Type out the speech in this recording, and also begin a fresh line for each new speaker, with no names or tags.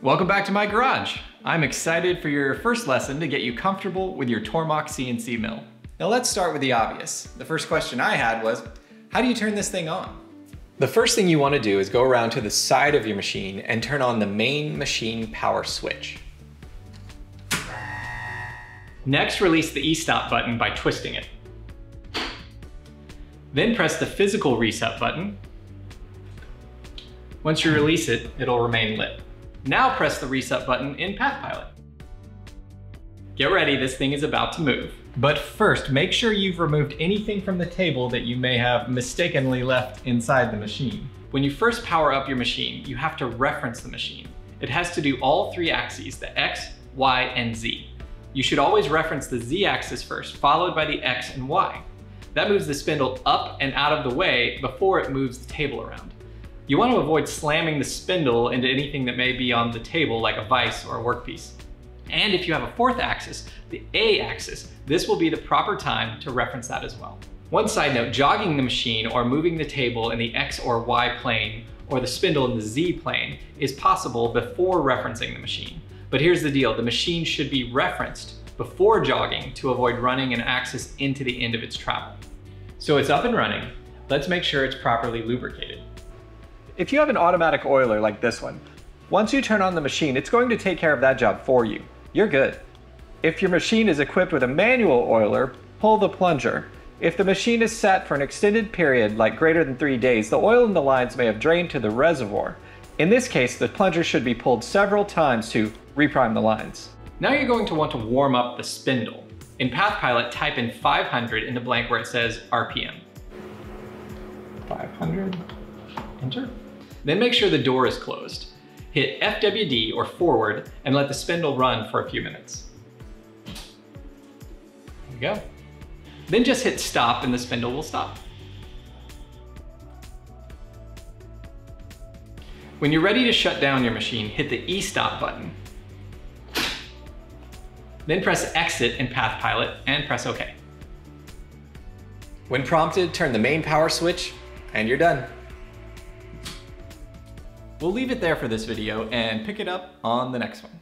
Welcome back to my garage. I'm excited for your first lesson to get you comfortable with your Tormach CNC mill. Now let's start with the obvious. The first question I had was, how do you turn this thing on? The first thing you want to do is go around to the side of your machine and turn on the main machine power switch. Next, release the e-stop button by twisting it. Then press the physical reset button. Once you release it, it'll remain lit. Now press the reset button in PathPilot. Get ready, this thing is about to move. But first, make sure you've removed anything from the table that you may have mistakenly left inside the machine. When you first power up your machine, you have to reference the machine. It has to do all three axes, the X, Y, and Z. You should always reference the Z axis first, followed by the X and Y. That moves the spindle up and out of the way before it moves the table around. You want to avoid slamming the spindle into anything that may be on the table like a vise or a workpiece. And if you have a fourth axis, the A axis, this will be the proper time to reference that as well. One side note, jogging the machine or moving the table in the X or Y plane or the spindle in the Z plane is possible before referencing the machine. But here's the deal, the machine should be referenced before jogging to avoid running an axis into the end of its travel. So it's up and running. Let's make sure it's properly lubricated.
If you have an automatic oiler like this one, once you turn on the machine, it's going to take care of that job for you. You're good. If your machine is equipped with a manual oiler, pull the plunger. If the machine is set for an extended period, like greater than three days, the oil in the lines may have drained to the reservoir. In this case, the plunger should be pulled several times to reprime the lines.
Now you're going to want to warm up the spindle. In PathPilot, type in 500 in the blank where it says RPM. 500, enter. Then make sure the door is closed. Hit FWD or forward and let the spindle run for a few minutes. There we go. Then just hit stop and the spindle will stop. When you're ready to shut down your machine, hit the e-stop button then press exit in PathPilot and press OK.
When prompted, turn the main power switch and you're done.
We'll leave it there for this video and pick it up on the next one.